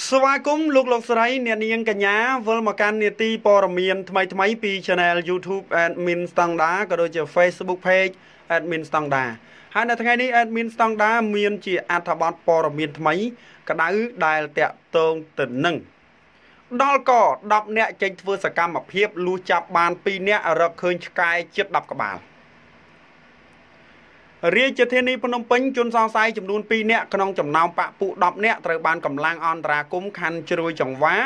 ស្វាគមន៍លោកលោកស្រីអ្នកនាងកញ្ញាវិលមកកាន់នេតិព័ត៌មានថ្មីថ្មីពី Channel YouTube Admin Standard ក៏ដូចជា Facebook Page Admin Standard ហើយនៅថ្ងៃនេះ Admin Standard មានជាអត្ថបទព័ត៌មានថ្មីក្តៅដែលតាក់ទងទៅនឹងដល់ក10នាក់ចេញធ្វើសកម្មភាពលួចចាប់បាន2នាក់រកឃើញឆ្កែជិត10ក្បាល។ រាជធានីភ្នំពេញជនសង្ស័យចំនួន2នាក់ក្នុងចំណោមបពពួក10នាក់ត្រូវបានកម្លាំងអន្តរាគមខណ្ឌជ្រោយចង្វា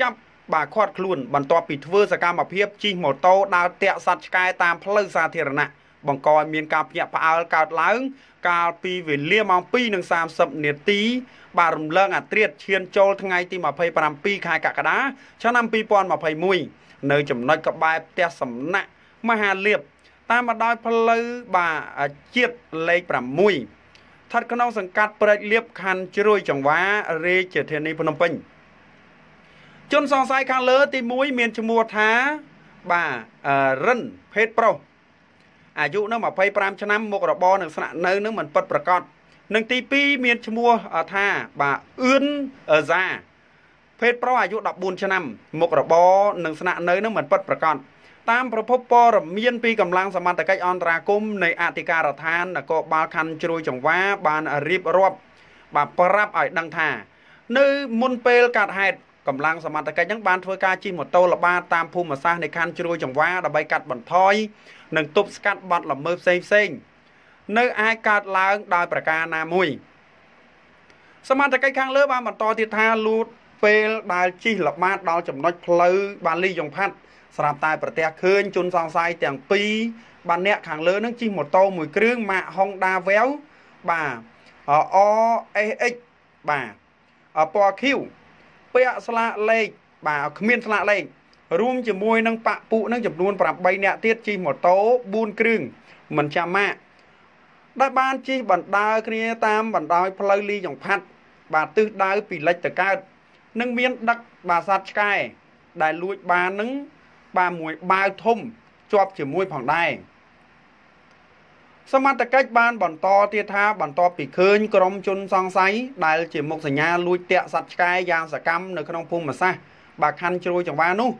ចាប់បាទខាត់ខ្លួនបន្ទាប់ពីធ្វើសកម្មភាពជិះម៉ូតូដើរតាក់សត្វឆ្កែតាមផ្លូវសាធារណៈបង្កឲ្យមានការភ្ញាក់ផ្អើលកើតឡើង កាលពីវេលាម៉ោង2:30នាទី បាទរំលងអាត្រិតឈានចូលថ្ងៃទី27ខែកក្កដាឆ្នាំ2021នៅចំណុចក្បែរផ្ទះសំណាក់មហាលៀប តាមមកដោយផ្លូវបាទជាតិលេខ6ស្ថិតក្នុងសង្កាត់ព្រែកលៀបខណ្ឌជ្រោយចង្វារាជធានីភ្នំពេញជនសង្ស័យខាងលើទី1មានឈ្មោះថាបាទរិនភេទប្រុសអាយុនៅ25ឆ្នាំមុខរបរនឹងស្នាក់នៅនឹងមិនពិតប្រកបនិងទី2មានឈ្មោះថាបាទអឿនហ្សាភេទប្រុសអាយុ14ឆ្នាំមុខរបរនឹងស្នាក់នៅនឹងមិនពិតប្រកប តាមប្រភពព័ត៌មានពីកម្លាំងសមត្ថកិច្ចអន្តរាគមនៃអធិការដ្ឋាននគរបាលខណ្ឌជ្រោយចង្វាបានរៀបរាប់បាទប្រាប់ឲ្យដឹងថា នៅមុនពេលកាត់ហេតុកម្លាំងសមត្ថកិច្ចនឹងបានធ្វើការជិះម៉ូតូល្បាតតាមភូមិសាស្ត្រនៃខណ្ឌជ្រោយចង្វាដើម្បីកាត់បន្ថយនិងទប់ស្កាត់បទល្មើសផ្សេងផ្សេងនៅអាចកើតឡើងដោយប្រការណាមួយ សមត្ថកិច្ចខាងលើបានបន្តទៀតថាលូតពេលដែលជិះល្បាតដល់ចំណុចផ្លូវបាលីយ៉ុងផាត់ ស្រាប់តែប្រទះឃើញជនសង្ស័យទាំងពីរបាទអ្នកខាងលើនឹងជិះម៉ូតូមួយគ្រឿងម៉ាក Honda Vew បាទ OSX បាទពណ៌ខៀវពាក់ស្លាកលេខបាទគ្មានស្លាកលេខរួមជាមួយនឹងប៉ពួកនឹងចំនួន8នាក់ទៀតជិះម៉ូតូ4គ្រឿងមិនចាំម៉ាកដែលបានជិះបណ្ដើរគ្នាតាមបណ្ដោយផ្លូវលីចង្ផាត់បាទទិសដៅពីលិចទៅកើតនឹងមានដឹកបាទសត្វឆ្កែដែលលួចបាននឹង បាទមួយបាវធំជាប់ជាមួយផងដែរសមត្ថកិច្ចបានបន្តទៀតថាបន្ទាប់ពីឃើញក្រុមជនសង្ស័យដែលជាមុខសញ្ញាលួចតាក់សត្វឆ្កែយ៉ាងសកម្មនៅក្នុងភូមិសាស្ត្របាទខណ្ឌជ្រោយចង្វានោះ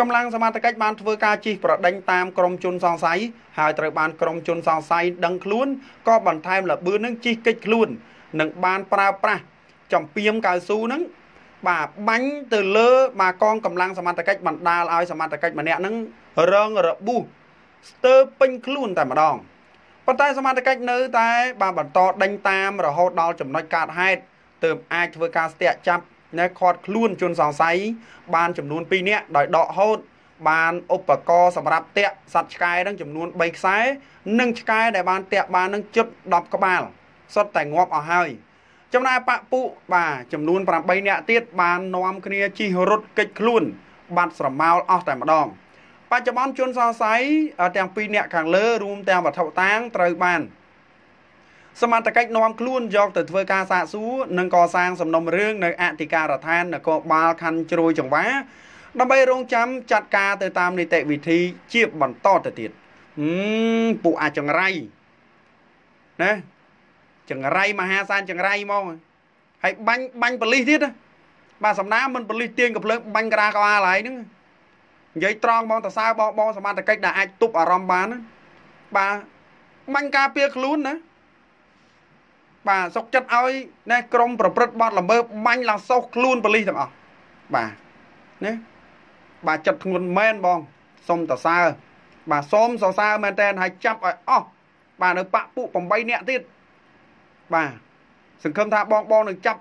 កម្លាំងសមត្ថកិច្ចបានធ្វើការជិះប្រដេញតាមក្រុមជនសង្ស័យហើយត្រូវបានក្រុមជនសង្ស័យដឹងខ្លួនក៏បន្ថែមលបឿននឹងជិះកិច្ចខ្លួន និងបានប្រើប្រាស់ចំពីមកៅស៊ូនឹង បាទបាញ់ទៅលើបាទកងកម្លាំងសមត្ថកិច្ចបណ្ដាលឲ្យសមត្ថកិច្ចម្នាក់ហ្នឹងរងរបួសស្ទើរពេញខ្លួនតែម្ដងប៉ុន្តែសមត្ថកិច្ចនៅតែបានបន្តដេញតាមរហូតដល់ចំណុចកាត់ហេតុទើបអាចធ្វើការស្ទាក់ចាប់នៅខាត់ខ្លួនជនសង្ស័យបានចំនួន2នាក់ដោយដកហូត បានឧបករណ៍សម្រាប់តាក់សត្វឆ្កែនឹងចំនួន3ខ្សែនិងឆ្កែដែលបានតាក់បាននឹងជិត10ក្បាលសុទ្ធតែងាប់អស់ហើយ ចំណែកបពពួកបាទចំនួន8នាក់ទៀតបាននាំគ្នាជិះរត់គេចខ្លួន បាត់ស្រមោលអស់តែម្ដងបច្ចុប្បន្នជនសង្ស័យទាំង2នាក់ខាងលើរួមទាំងវត្ថុតាងត្រូវបានសមត្ថកិច្ចនាំខ្លួនយកទៅធ្វើការសាកសួរនិងកសាងសំណុំរឿងនៅអធិការដ្ឋាននគរបាលខណ្ឌជ្រោយចង្វាដើម្បីរងចាំចាត់ការទៅតាមនីតិវិធីជាបន្តទៅទៀតហឹមពួកអាចង្រៃណា ចង្រៃមហាសានចង្រៃហ្មងហើយបាញ់បាញ់បលិសទៀតបាទសំណាមិនបលិសទៀងកំភ្លើងបាញ់ក្រាក្បាលហើយហ្នឹងនិយាយត្រង់បងតសើបងបងសមត្ថកិច្ចដែលអាចទប់អារម្មណ៍បានបាទបាញ់ការពារខ្លួនណាបាទសុកចិត្តឲ្យណែក្រមប្រព្រឹត្តបទល្មើសបាញ់ឡើងសោសខ្លួនបលិសទាំងអស់បាទណាបាទចិត្តធ្ងន់មែនបងសុំតសើបាទសូមសរសើរមែនតើហើយចាប់ឲ្យអស់បាទនៅបាក់ពួក8នាក់ទៀត បាទសង្ឃឹមថាបងបងនឹងចាប់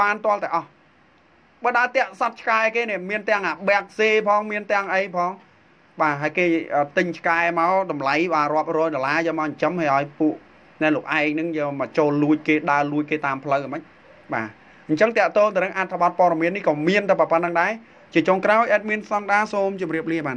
បានតលតែអស់បើដើរតាក់សัตว์ឆ្កែគេនេះមានទាំងអាបែកសេផងមានទាំងអីផងបាទហើយគេទិញឆ្កែមកតម្លៃបាទរាប់រយដុល្លារយកមកចិញ្ចឹមហើយឲ្យពួកណែលោកឯងនឹងយកមកចូលលួចគេដើរលួចគេតាមផ្លូវហ្មងបាទអញ្ចឹងតកតទៅនឹងអត្ថបទព័ត៌មាននេះក៏មានតែប៉ុណ្្នឹងដែរជាចុងក្រោយ admin សង្ដាសូមជម្រាបលាបាទ